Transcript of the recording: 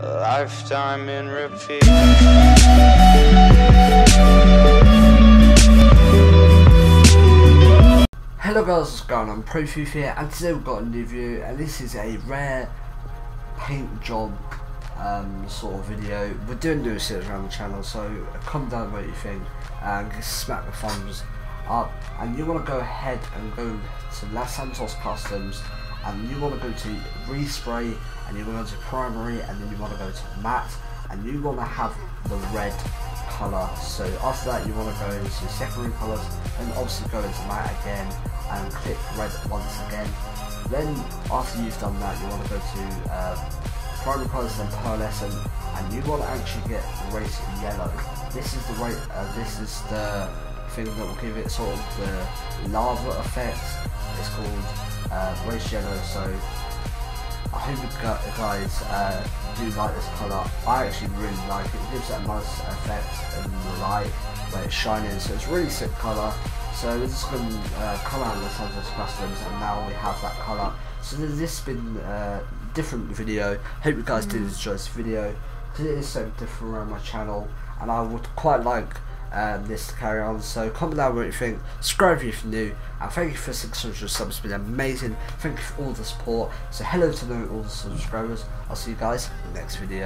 lifetime in repeat. Hello guys, what's going on? ProThief here, and today we've got a new video, and this is a rare paint job um, sort of video. We're doing new series around the channel, so comment down what you think, and smack the thumbs up. And you want to go ahead and go to Los Santos Customs, and you want to go to respray, and you want to go to primary, and then you want to go to matte, and you want to have the red colour. So after that, you want to go into secondary colours, and obviously go into matte again, and click red once again. Then after you've done that, you want to go to uh, primary colours and pearlescent, and you want to actually get the race yellow. This is the. Uh, this is the thing that will give it sort of the lava effect. It's called uh, race yellow. So I hope you guys uh, do like this colour. I actually really like it. It gives that nice effect in the light where it's shining. So it's really sick colour. So we're just going to uh, come out of the Santos Customs and now we have that colour. So this has been a different video. Hope you guys did enjoy this video because it is so different around my channel and I would quite like um, this to carry on. So comment down what you think, subscribe if you're new, and thank you for 600 subs. It's been amazing. Thank you for all the support. So hello to all the subscribers. I'll see you guys in the next video.